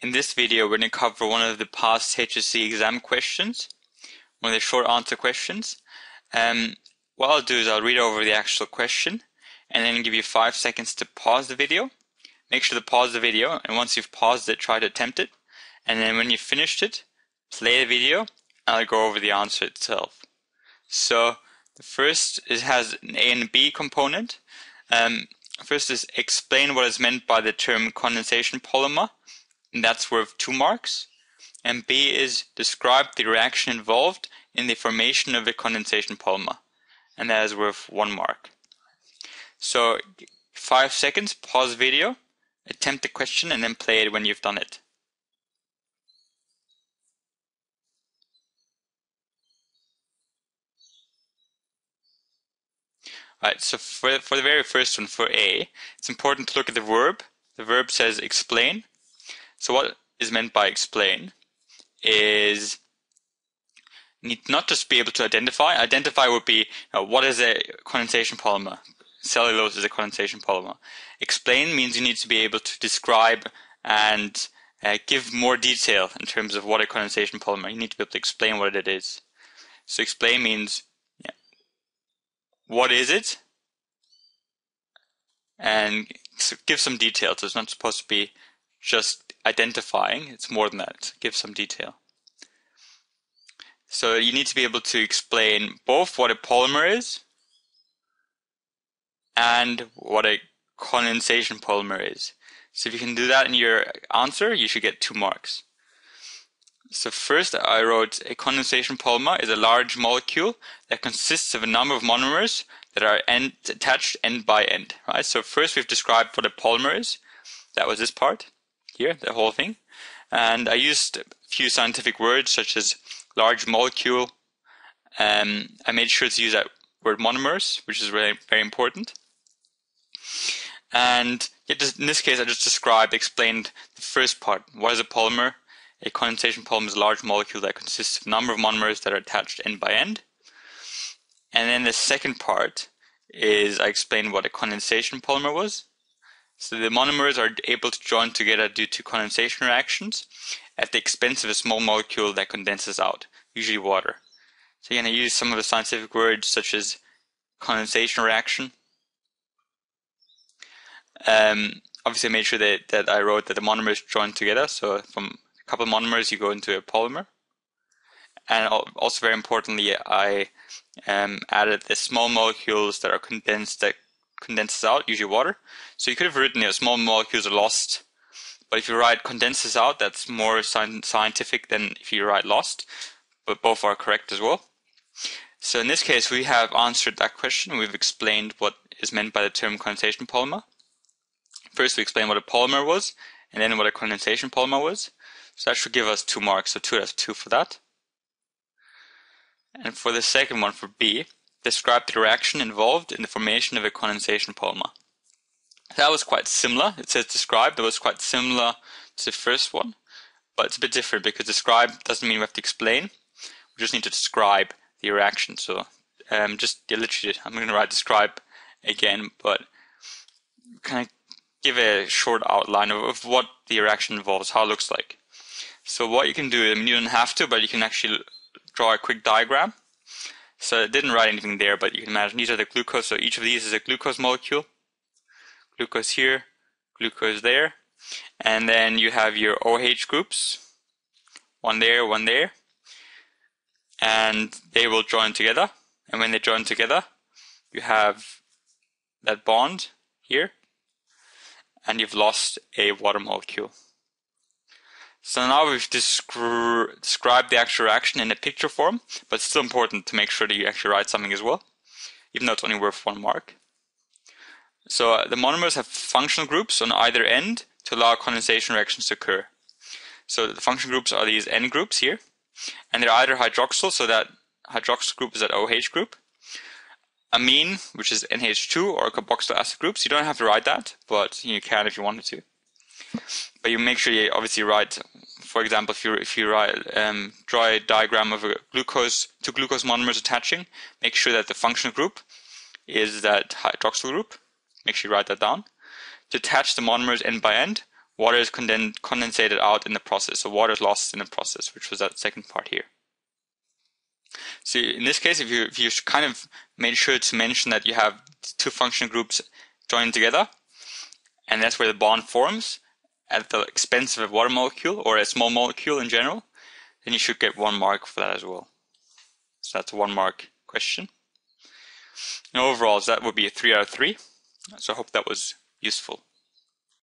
In this video, we're going to cover one of the past HSC exam questions, one of the short answer questions. Um, what I'll do is I'll read over the actual question and then give you five seconds to pause the video. Make sure to pause the video, and once you've paused it, try to attempt it. And then when you've finished it, play the video, and I'll go over the answer itself. So the first it has an A and B component. Um, first is explain what is meant by the term condensation polymer and that's worth two marks. And B is describe the reaction involved in the formation of a condensation polymer, and that is worth one mark. So five seconds, pause video, attempt the question, and then play it when you've done it. Alright, so for, for the very first one, for A, it's important to look at the verb. The verb says explain, so what is meant by explain is need not just be able to identify. Identify would be uh, what is a condensation polymer. Cellulose is a condensation polymer. Explain means you need to be able to describe and uh, give more detail in terms of what a condensation polymer. You need to be able to explain what it is. So explain means yeah, what is it, and give some details. It's not supposed to be just identifying, it's more than that, give some detail. So you need to be able to explain both what a polymer is and what a condensation polymer is. So if you can do that in your answer, you should get two marks. So first I wrote a condensation polymer is a large molecule that consists of a number of monomers that are end, attached end by end, right? So first we've described what a polymer is. That was this part here, the whole thing. And I used a few scientific words such as large molecule. Um, I made sure to use that word monomers, which is really very important. And in this case, I just described, explained the first part. What is a polymer? A condensation polymer is a large molecule that consists of a number of monomers that are attached end by end. And then the second part is I explained what a condensation polymer was. So the monomers are able to join together due to condensation reactions at the expense of a small molecule that condenses out, usually water. So you're going to use some of the scientific words such as condensation reaction. Um, obviously, I made sure that, that I wrote that the monomers join together. So from a couple of monomers, you go into a polymer. And also, very importantly, I um, added the small molecules that are condensed that condenses out, usually water. So you could have written, you know, small molecules are lost. But if you write condenses out, that's more scientific than if you write lost. But both are correct as well. So in this case, we have answered that question. We've explained what is meant by the term condensation polymer. First, we explained what a polymer was, and then what a condensation polymer was. So that should give us two marks. So two, that's two for that. And for the second one, for B, describe the reaction involved in the formation of a condensation polymer. That was quite similar. It says describe. That was quite similar to the first one, but it's a bit different because describe doesn't mean we have to explain. We just need to describe the reaction. So um, just yeah, literally, I'm going to write describe again, but kind of give a short outline of, of what the reaction involves, how it looks like. So what you can do, I mean, you don't have to, but you can actually draw a quick diagram so it didn't write anything there, but you can imagine these are the glucose. So each of these is a glucose molecule. Glucose here, glucose there. And then you have your OH groups. One there, one there. And they will join together. And when they join together, you have that bond here. And you've lost a water molecule. So now we've descri described the actual reaction in a picture form, but it's still important to make sure that you actually write something as well, even though it's only worth one mark. So uh, the monomers have functional groups on either end to allow condensation reactions to occur. So the function groups are these N groups here, and they're either hydroxyl, so that hydroxyl group is that OH group, amine, which is NH2, or carboxyl acid groups. You don't have to write that, but you can if you wanted to but you make sure you obviously write. For example, if you if you write um, draw a diagram of a glucose two glucose monomers attaching, make sure that the functional group is that hydroxyl group. Make sure you write that down. To attach the monomers end by end, water is condensed condensated out in the process. So water is lost in the process, which was that second part here. So in this case, if you if you kind of made sure to mention that you have two functional groups joined together, and that's where the bond forms at the expense of a water molecule or a small molecule in general, then you should get one mark for that as well. So that's a one mark question. And overall, that would be a three out of three. So I hope that was useful.